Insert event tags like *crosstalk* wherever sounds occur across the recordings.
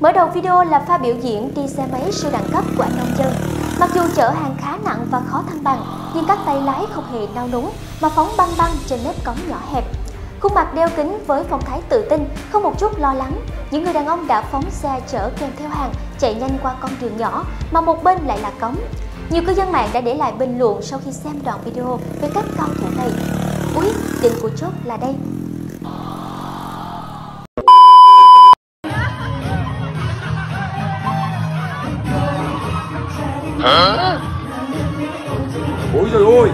Mở đầu video là pha biểu diễn đi xe máy siêu đẳng cấp của anh nông dân. Mặc dù chở hàng khá nặng và khó thăng bằng, nhưng các tay lái không hề nao núng mà phóng băng băng trên nếp cống nhỏ hẹp. Khuôn mặt đeo kính với phong thái tự tin, không một chút lo lắng. Những người đàn ông đã phóng xe chở kèm theo hàng chạy nhanh qua con đường nhỏ mà một bên lại là cống. Nhiều cư dân mạng đã để lại bình luận sau khi xem đoạn video về các cao thủ này. Úi, điểm của chốt là đây. Hả? Ôi trời ơi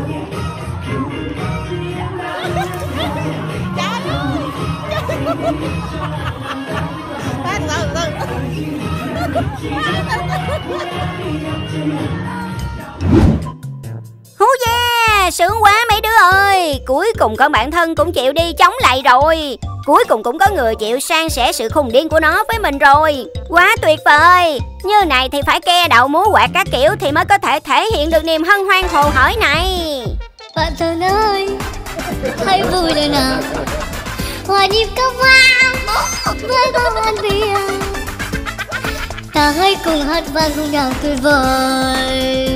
Hú yeah, sướng quá mấy đứa ơi Cuối cùng con bạn thân cũng chịu đi chống lại rồi Cuối cùng cũng có người chịu san sẻ sự khùng điên của nó với mình rồi. Quá tuyệt vời. Như này thì phải ke đậu múa quạt các kiểu Thì mới có thể thể hiện được niềm hân hoan hồ hởi này. Bạn thân ơi, Hãy vui lên nào Hòa nhịp cấp vang Với con anh tiền Ta hãy cùng hát vang cùng nhau tuyệt vời.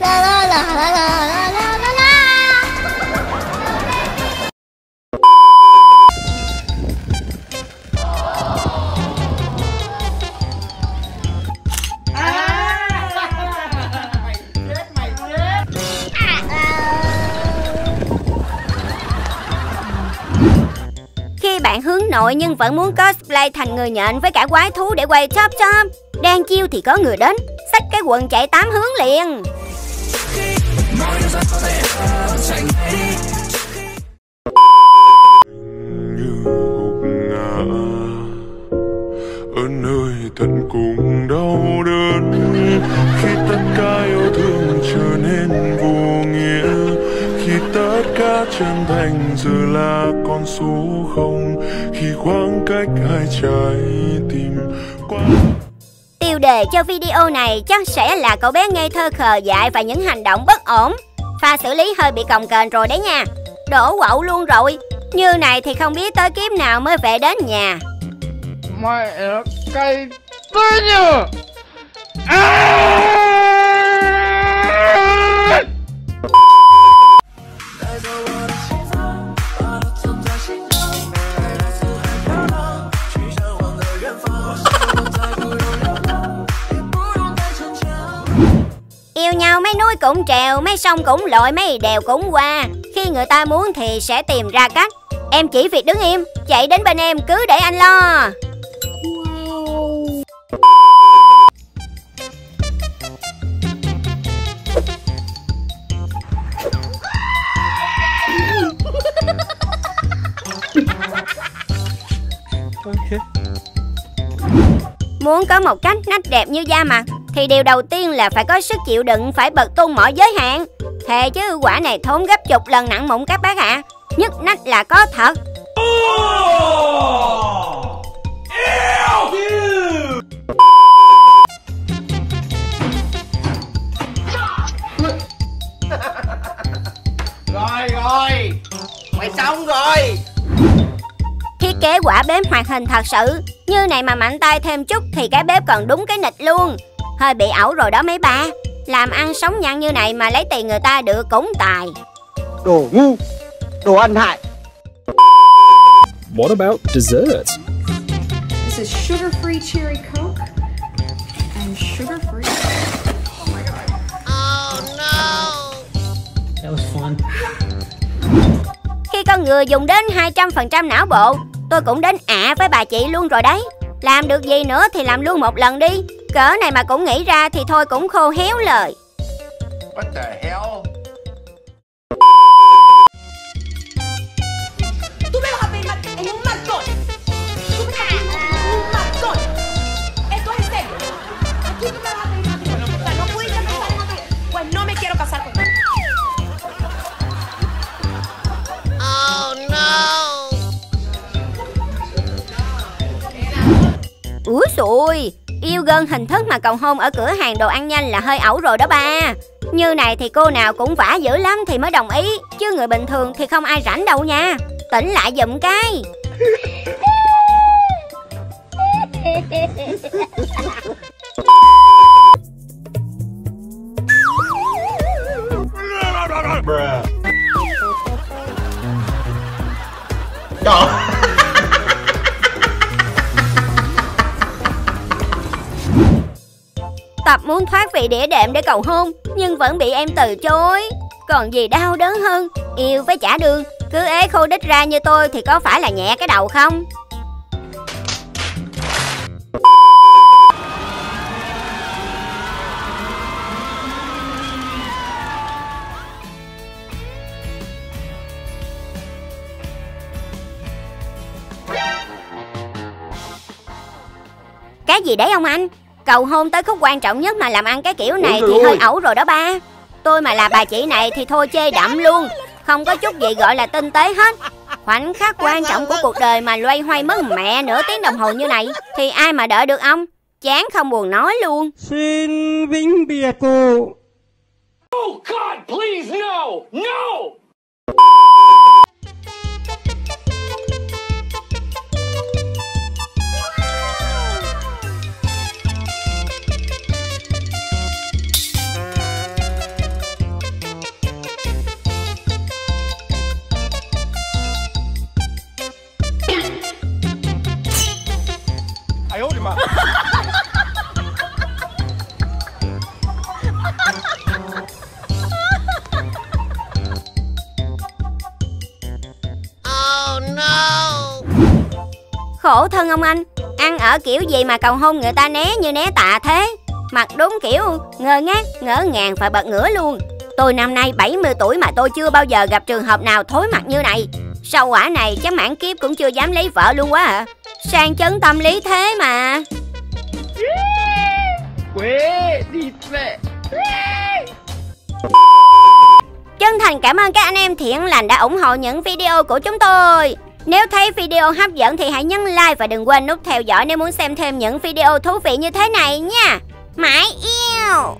La la la la la la la. Bạn hướng nội nhưng vẫn muốn cosplay thành người nhện với cả quái thú để quay chop chop Đang chiêu thì có người đến, Xách cái quần chạy tám hướng liền. Chân thành giờ là con số không. Khi khoảng cách hai trái tim quá. Tiêu đề cho video này chắc sẽ là cậu bé ngây thơ khờ dại và những hành động bất ổn. Pha xử lý hơi bị cồng kềnh rồi đấy nha. Đổ quậu luôn rồi. Như này thì không biết tới kiếp nào mới về đến nhà. Mẹ nó cay tới nhờ. À! Mấy núi cũng trèo, mấy sông cũng lội, mấy đèo cũng qua. Khi người ta muốn thì sẽ tìm ra cách. Em chỉ việc đứng im, chạy đến bên em cứ để anh lo. *laughs* Muốn có một cách nách đẹp như da mặt Thì điều đầu tiên là phải có sức chịu đựng Phải bật tung mọi giới hạn. Thề chứ quả này thốn gấp chục lần nặng mụn các bác ạ. Nhất nách là có thật. Rồi rồi. Mày xong rồi. Thiết kế quả bếp hoạt hình thật sự. Như này mà mạnh tay thêm chút Thì cái bếp còn đúng cái nịch luôn Hơi bị ẩu rồi đó mấy ba. Làm ăn sống nhăn như này mà lấy tiền người ta được cũng tài. Đồ ngu Đồ ăn hại. What about dessert? This is sugar-free cherry coke and sugar-free. Khi con người dùng đến 200% não bộ Tôi cũng đến ạ với bà chị luôn rồi đấy. Làm được gì nữa thì làm luôn một lần đi Cỡ này mà cũng nghĩ ra thì thôi cũng khô héo lời. What the hell? Oh, Úi xùi Yêu gân hình thức mà cầu hôn ở cửa hàng đồ ăn nhanh là hơi ẩu rồi đó ba. Như này thì cô nào cũng vả dữ lắm thì mới đồng ý, Chứ người bình thường thì không ai rảnh đâu nha. Tỉnh lại giùm cái. *laughs* Tập muốn thoát vị đĩa đệm để cầu hôn, Nhưng vẫn bị em từ chối. Còn gì đau đớn hơn, Yêu với trả đường. Cứ ế khô đích ra như tôi Thì có phải là nhẹ cái đầu không? Cái gì đấy ông anh? Cầu hôn tới khúc quan trọng nhất mà làm ăn cái kiểu này thì hơi ẩu rồi đó ba. Tôi mà là bà chị này thì thôi chê đậm luôn. Không có chút gì gọi là tinh tế hết. Khoảnh khắc quan trọng của cuộc đời mà loay hoay mất mẹ nửa tiếng đồng hồ như này Thì ai mà đợi được ông? Chán không buồn nói luôn. Xin vĩnh biệt cô. Oh God, please no, no. Khổ thân ông anh. Ăn ở kiểu gì mà cầu hôn người ta né như né tạ thế? Mặt đúng kiểu ngơ ngác, ngỡ ngàng và bật ngửa luôn. Tôi năm nay 70 tuổi mà tôi chưa bao giờ gặp trường hợp nào thối mặt như này. Sau quả này chắc mãn kiếp cũng chưa dám lấy vợ luôn quá à Sang chấn tâm lý thế mà. Chân thành cảm ơn các anh em thiện lành đã ủng hộ những video của chúng tôi nếu thấy video hấp dẫn thì hãy nhấn like và đừng quên nút theo dõi nếu muốn xem thêm những video thú vị như thế này nha. Mãi yêu!